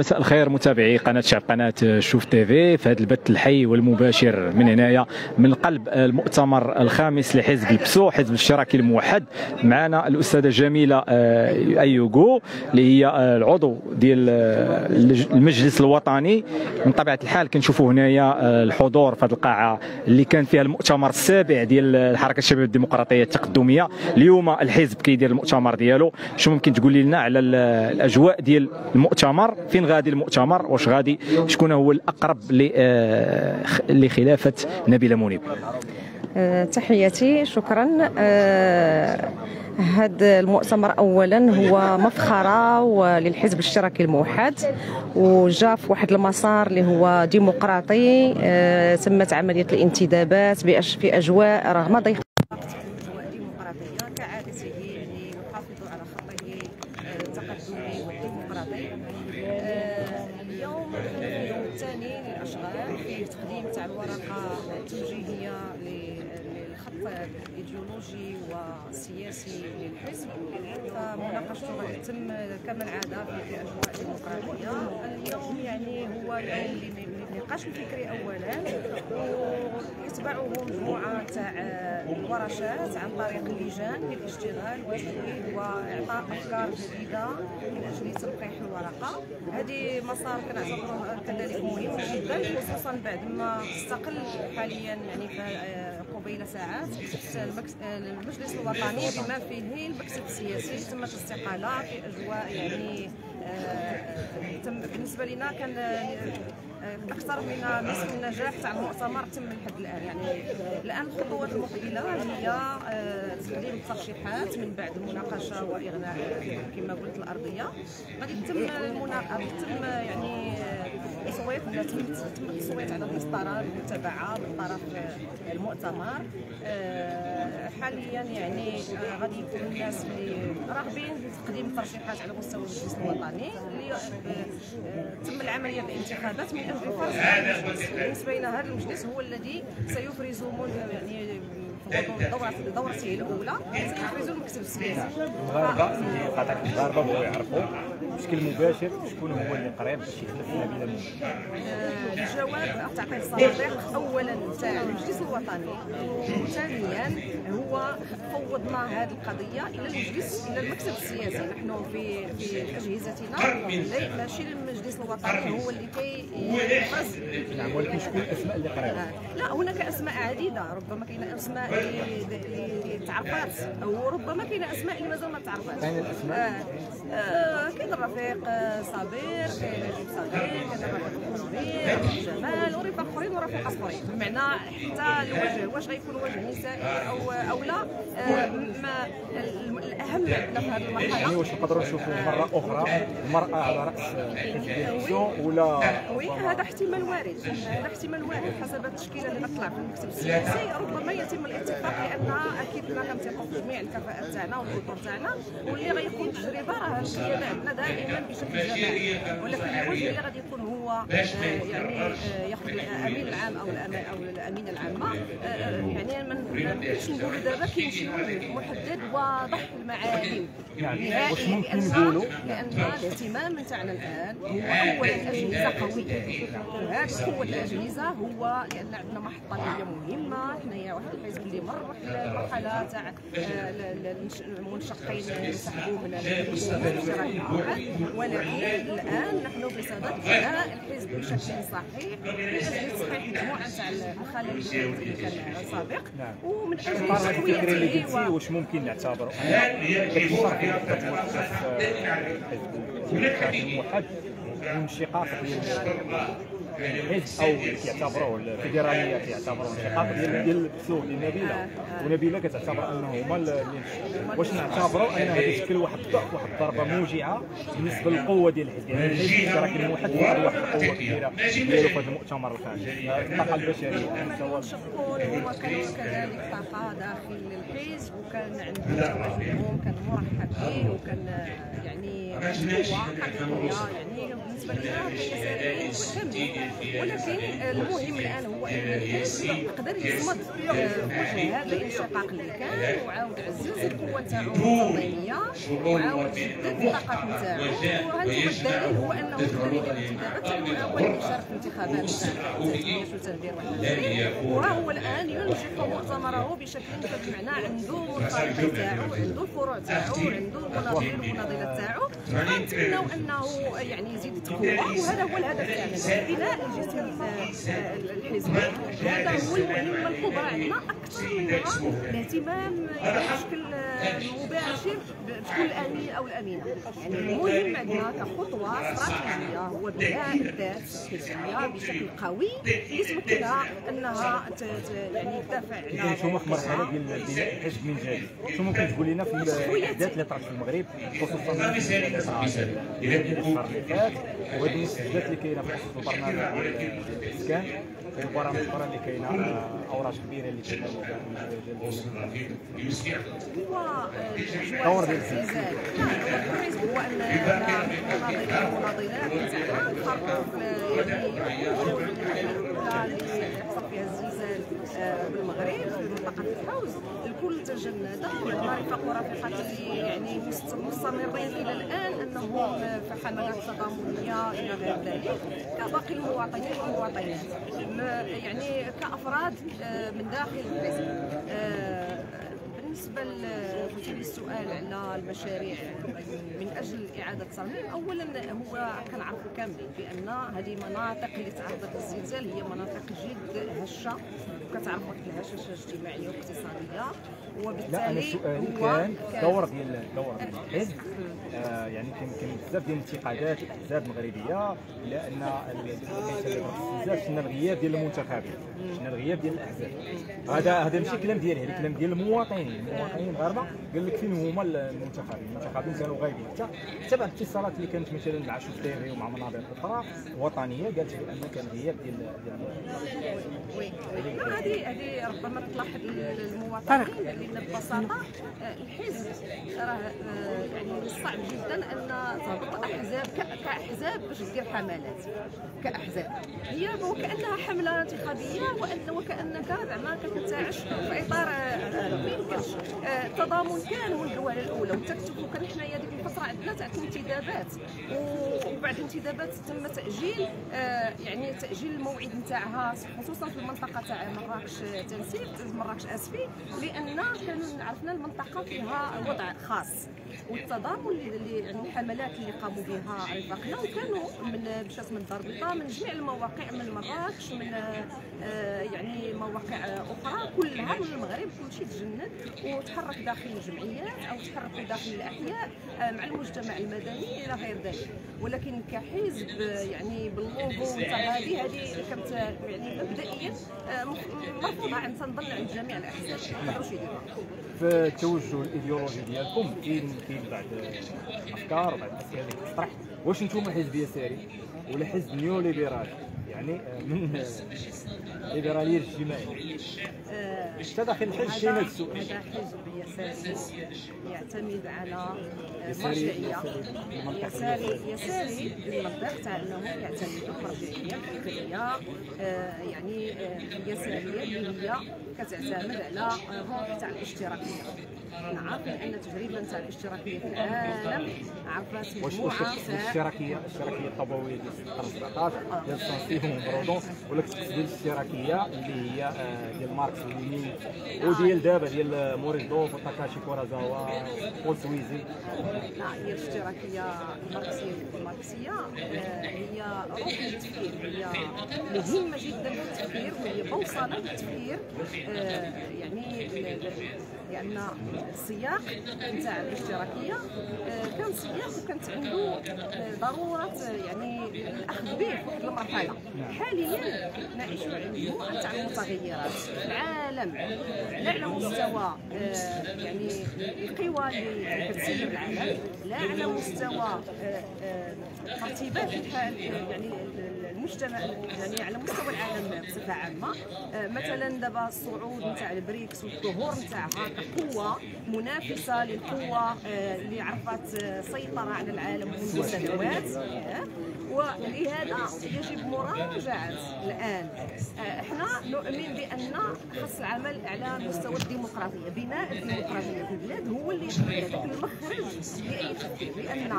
مساء الخير متابعي قناة شعب قناة شوف تيفي في. هذا البث الحي والمباشر من هنايا من قلب المؤتمر الخامس لحزب البسو حزب الاشتراكي الموحد. معنا الأستاذة جميلة آه، أيوغو اللي هي آه، العضو ديال آه، المجلس الوطني. من طبيعة الحال كنشوفوا هنايا الحضور في هذه القاعة اللي كان فيها المؤتمر السابع ديال الحركة الشباب الديمقراطية التقدمية. اليوم الحزب كيدير المؤتمر ديالو. شنو ممكن تقولي لنا على الأجواء ديال المؤتمر؟ فين غادي المؤتمر؟ واش غادي؟ شكون هو الأقرب لخلافة نبيلة منيب؟ أه تحياتي شكرا. هذا المؤتمر اولا هو مفخرة للحزب الاشتراكي الموحد وجاء في واحد المسار اللي هو ديمقراطي. تمت عملية الانتدابات في أجواء رغم ضيق كعادته يعني يحافظ على خطه التقدمي والديمقراطي اليوم اليوم الثاني للاشغال في تقديم تاع الورقه التوجيهيه للخط الايديولوجي والسياسي للحزب. فمناقشته غادي تتم كما العاده في أجواء ديمقراطية. اليوم يعني هو يوم النقاش الفكري اولا ويتبعه مجموعة تاع الورشات عن طريق اللجان للاشتغال والتأييد وإعطاء أفكار جديدة من أجل تلقيح الورقة. هذه مسار كنعتبره كذلك مهم جدا خصوصا بعد ما استقل حاليا يعني قبيل ساعات المجلس الوطني بما فيه المكتب السياسي تمت الاستقاله في أجواء يعني تم بالنسبة لنا كان أكثر من نسبه النجاح تاع المؤتمر تم لحد الآن. يعني الآن الخطوات المقبله هي آه، تقديم الترشيحات من بعد المناقشه وإغناء كما قلت الأرضية. غادي تتم المناقشه تتم يعني التصويت تم التصويت على المسطرة المتبعه من طرف المؤتمر. آه، حاليا يعني آه، غادي يكون الناس اللي راغبين بتقديم الترشيحات على مستوى المجلس الوطني. تم العملية الانتخابات من بالنسبة إلى هذا المجلس هو الذي سيفرز يعني الدوره دورته الأولى. سيفرز المكتب السياسي المغاربه قاطعك المغاربه بغاو يعرفوا بشكل مباشر شكون هو اللي قريب باش يخلف نبيله الجواب تعطيه الصناديق اولا تاع المجلس الوطني وثانيا هو فوضنا هذه القضية إلى المجلس إلى المكتب السياسي. نحن في في أجهزتنا. ماشي المجلس الوطني هو اللي كيفرز نعم ولكن شكون الأسماء اللي قريبة لا هناك أسماء عديدة ربما كاينة أسماء اللي تعرفات أو ربما كاينة أسماء اللي مازال ما تعرفاتش كاين الأسماء آه. آه. كاين الرفيق صابر كاين نجيب صابر كاين الرفيق جمال ورفاق آخرين ورفيق اخرين بمعنى حتى الوجه واش غيكون وجه نسائي أو أو لا آه ما الأهم عندنا في هذه المرحله يعني واش نقدروا نشوفوا مرة أخرى المراه على رأس حزب ولا وي هذا احتمال وارد. هذا احتمال وارد حسب التشكيله اللي غتطلع في المكتب السياسي ربما يتم الاتفاق لأن أكيد كنا كنثقوا في جميع الكفاءات تاعنا والقدر تاعنا واللي غيكون تجربة راه عندنا دائما بشكل جماعي. ولكن الوجه اللي غادي يكون هو آه، يعني آه، ياخذ الأمين العام أو أو الامينه العامة. آه، يعني ما نقدرش نقولوا دابا كاين شي محدد واضح المعالم يعني واش ممكن نقولوا لأن الاهتمام تاعنا الآن هو اولا اجهزه قوية. وهذه قوه الأجهزة هو لأن عندنا محطة مهمة. حنايا واحد الحزب اللي مر واحد المرحلة تاع المنشقين اللي سحبوا من ولكن الآن نحن في صدد بناء الحزب بشكل صحيح من أجل تصحيح مجموعه تاع الخلل اللي كان سابق نعم. ومن أجل اللي قلتي واش ممكن نعتبروا الموحد انشقاق ديال الحزب أو كيعتبروه الفيدرالية كيعتبروه انشقاق ديال ديال السوق ديال نبيله ونبيلة كتعتبر أنه هما اللي واش نعتبروا؟ أن هذا يشكل واحد واحد الضربة موجعة بالنسبة للقوة ديال الحزب. يعني الحزب الاشتراكي الموحد واحد واحد القوة كبيرة ديالو في هذا المؤتمر الخامس الطاقة البشرية. شكون هو كان كذلك طاقه داخل الحزب وكان تواجدهم كان مرحب به وكان يعني قوه حقيقيه يعني بالنسبة وكاملين ولكن المهم الان هو ان يقدر يصمد وجه هذا الانشقاق اللي كان وعاود عزز القوه تاعو التنظيميه وعاود جدد الطاقات نتاعو وهذا الدليل هو انه الانتخابات تاعو ويشارك في الانتخابات تاع 2021 وها هو الان ينجح مؤتمره بشكل بمعنى عنده مرتبط تاعو عنده الفروع تاعو عنده المناضلين والمناضلات تاعو. فنتمناو إنه يعني يزيد يتقوى وهذا هو الهدف تاعنا بناء الجسم الحزبي هذا هو المهمه الكبرى عندنا أكثر منها الاهتمام بشكل مباشر بشكل الامين أو الأمينة. يعني المهم عندنا كخطوة استراتيجية. هو بناء الذات الحزبيه بشكل قوي. يسمح أنها يعني تدافع على نتوما في مرحله ديال بناء الحزب من جديد شنو ممكن تقول لنا في الاحداث اللي طرات في المغرب خصوصا الشهر اللي فات وهذه المستجدات اللي كاينة في خصوص البرنامج الاسكان والبرامج الاخرى اللي كاينة اوراق كبيره اللي كاينة هو ديال هو ان المناضلين والمناضلات تاعنا خرجوا في يحصل فيها الزلزال بالمغرب في منطقه الحوز. الكل تجند. ورفاق ورفيقاتي يعني مستمرين إلى الآن أنهم في حملات تضامنية إلى غير ذلك. كباقي المواطنين والمواطنات. يعني كأفراد من داخل الحزب. بالنسبة للسؤال على المشاريع من أجل إعادة الترميم. اولا هو كنعرفوا كاملين بأن هذه مناطق اللي تعرضت للزلزال هي مناطق جد هشة. وكتعرفوا واحد الهشاشه اجتماعيه واقتصادية. وبالتالي لا أنا سؤالي كان الدور ديال الدور ديال الحزب آه يعني كاين بزاف ديال الانتقادات الاحزاب المغربية إلى أن الزلزال شفنا الغياب ديال المنتخبين شفنا الغياب ديال الأحزاب. هذا هذا ماشي كلام ديالي هذا كلام ديال المواطنين. المواطنين المغاربه قال لك فين هما المنتخبين؟ المنتخبين كانوا غايبين. حتى حتى بعد الاتصالات اللي كانت مثلا مع شوف ومع منابر أخرى وطنية قالت بان كان غياب ديال ديال هذه هذه ربما تلاحظ المواطنين لأن ببساطه الحزب راه يعني من الصعب جدا أن تهبط أحزاب كأحزاب باش دير حملات. كأحزاب. هي وكانها حملة انتخابية وان وكأنك زعما كتنتعش في إطار ما يمكنش. التضامن كان هو الجوهره الأولى. وتكتبوا كان حنايا ديك الفترة عندنا تاع الانتدابات. وبعد الانتدابات تم تأجيل يعني تأجيل الموعد نتاعها خصوصا في المنطقة تاع مراكش تنسيق مراكش أسفي لأن كانوا عرفنا المنطقة فيها وضع خاص والتضامن اللي يعني الحملات اللي قاموا بها رفاقنا وكانوا من مشات من البيضاء من جميع المواقع من مراكش من آه يعني مواقع أخرى كلها من المغرب كلشي تجند وتحرك داخل الجمعيات أو تحرك داخل الأحياء آه مع المجتمع المدني إلى غير ذلك. ولكن كحزب يعني باللوغو هذه هذه كانت يعني مبدئيا تنظن عند يديروها في التوجه الإيديولوجي ديالكم كاين كاين بعض الأفكار وبعض الأسئلة اللي كتطرح واش نتوما حزب يساري ولا حزب نيو ليبرالي يعني من ليبرالية الاجتماعي حتى داخل الحزب هذا السؤال. هذا حزب يساري يعتمد على مرجعيه يساري يساري المبدا تاع إنه يعتمد على مرجعيه فكريه يعني يسارية اللي هي كتعتمد على الروح تاع الاشتراكيه نعرف ان تجربه تاع الاشتراكيه في العالم عرفت مجموعه الاشتراكيه الاشتراكيه الطوباوية ديال القرن 17 ديال سان سيمون وبرودون ولا كتقصد ديال الاشتراكيه اللي هي ديال ماركس ولينين وديال دابا ديال موريس دوب وتاكاشي كورازاوا بول سويزي لا هي الاشتراكيه الماركسيه الماركسيه هي روح التفكير هي مهمه جدا في التفكير وهي بوصله للتفكير يعني لأن السياق نتاع الاشتراكية كان سياق وكانت عنده ضرورة يعني الأخذ به في واحد المرحلة. حاليا نعيش مجموعه تاع المتغيرات في العالم. لا على مستوى يعني القوى اللي كتسير العالم لا على مستوى ترتيبات يعني المجتمع يعني على مستوى العالم بصفة عامة. مثلا دابا الصعود نتاع البريكس والظهور نتاعها قوه منافسة للقوه آه، اللي عرفت آه، سيطرة على العالم منذ سنوات. آه، ولهذا يجب مراجعة الآن. إحنا نؤمن بأن خص العمل على مستوى الديمقراطية. بناء الديمقراطية في البلاد هو اللي هذاك المخرج لأي تفكير. لأن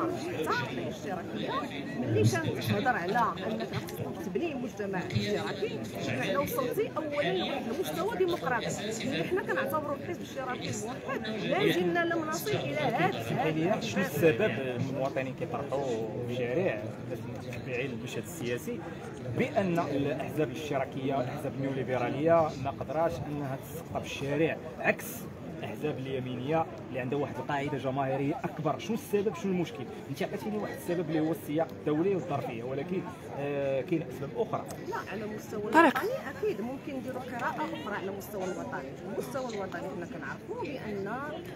حتى الاشتراكيه ملي كانت تهضر على أنك تبني مجتمع اشتراكي بمعنى وصلتي اولا لواحد المستوى ديمقراطي. اللي حنا كنعتبروا الحزب الاشتراكي الموحد لا زلنا لم نصل إلى هذا. هي شنو السبب المواطنين كيطرحوا في متابعين المشهد السياسي بأن الأحزاب الاشتراكية الأحزاب النيوليبرالية ما قدراش أنها تسقط الشارع عكس الأحزاب اليمينية اللي عندها واحد القاعدة جماهيرية أكبر. شنو السبب؟ شنو المشكل؟ انت عطيتيني واحد السبب اللي هو السياق الدولي والظرفية ولكن آه كاين أسباب أخرى. لا على مستوى. الوطني أكيد ممكن نديروا قراءة أخرى على مستوى الوطني. المستوى الوطني حنا كنعرفوا بأن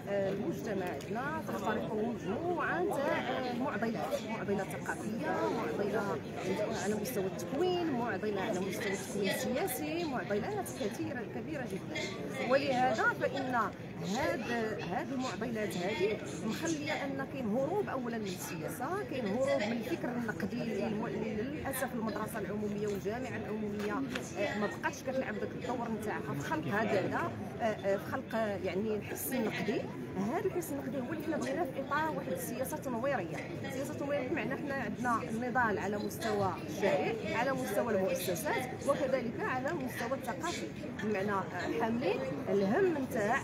آه، المجتمعاتنا تختلط مجموعة تاع آه، معضلات معضلة ثقافية معضلة على مستوى التكوين معضلة على مستوى التكوين السياسي معضلات كثيرة كبيرة جدا. ولهذا فإن هاد هاد المعضلات هذه مخلية أن كاين هروب اولا من السياسة كاين هروب من الفكر النقدي للأسف المدرسة العمومية والجامعة العمومية آه، ما بقاتش كتلعب ذاك الدور نتاعها. في خلق هذا في خلق آه، يعني الحس النقدي. هذا الحس النقدي هو اللي حنا بغيناه في إطار واحد السياسة تنويرية. السياسة التنويريه بمعنى حنا عندنا النضال على مستوى الشارع على مستوى المؤسسات وكذلك على المستوى الثقافي. بمعنى آه، حاملين الهم نتاع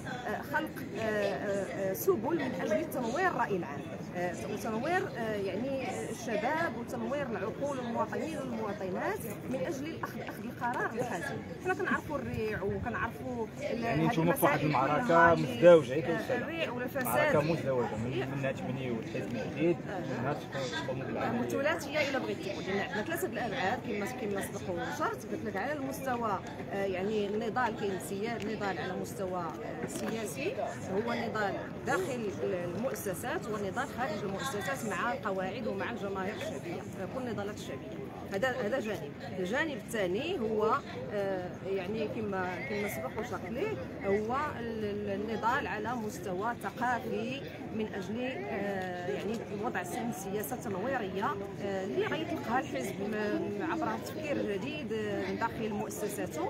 آه، خلق آه، آه، آه، سبل من أجل تنوير الرأي العام. آه، وتنوير آه، يعني الشباب وتنوير العقول المواطنين والمواطنات من أجل الأخذ أخذ القرار الحاسم. حنا كنعرفوا الريع وكنعرفوا يعني هاد نتوما في واحد المعركة مزدوجة هيك آه، الريع ولا معركة مزدوجة من منها تبنيو الحزب الجديد. منها تقوموا إلى بغيتي تقول. لأن عندنا ثلاثة الابعاد كما كما سبق وشرت قلت لك على المستوى يعني النضال كاين سياد نضال على مستوى سياسي. هو النضال داخل المؤسسات والنضال خارج المؤسسات مع القواعد ومع الجماهير الشعبية كل النضالات الشعبية. هذا هذا جانب. الجانب الثاني هو آه، يعني كما كما سبق وشرحت ليه هو ال- ال- النضال على مستوى ثقافي من أجل آه، يعني وضع سياسة تنويرية آه، اللي غيطلقها الحزب عبر تفكير جديد داخل مؤسساته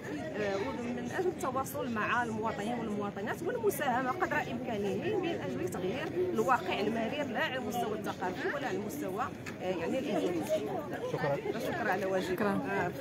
ومن أجل التواصل مع المواطنين والمواطنات والمساهمة قدر إمكانه من أجل تغيير الواقع المرير لا على المستوى الثقافي ولا على المستوى يعني الايديولوجي شكرا. شكرا على واجبك. آه،